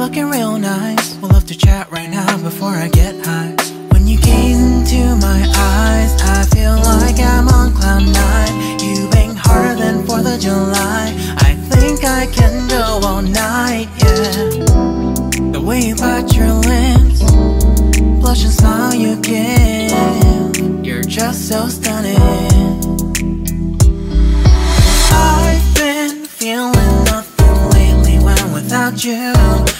you're looking real nice? We'll love to chat right now before I get high. When you gaze into my eyes, I feel like I'm on cloud nine. You bang harder than 4th of July. I think I can go all night, yeah. The way you bite your lips, blush and smile you give. You're just so stunning. I've been feeling nothing lately when without you.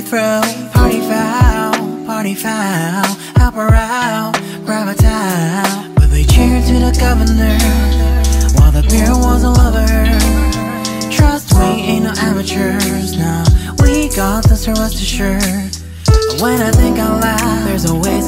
Throw. Party foul, party foul, help around, grab a towel. But they cheered to the governor, while the beer was a lover. Trust me, ain't no amateurs now. We got this, assured. But When I think out loud, there's always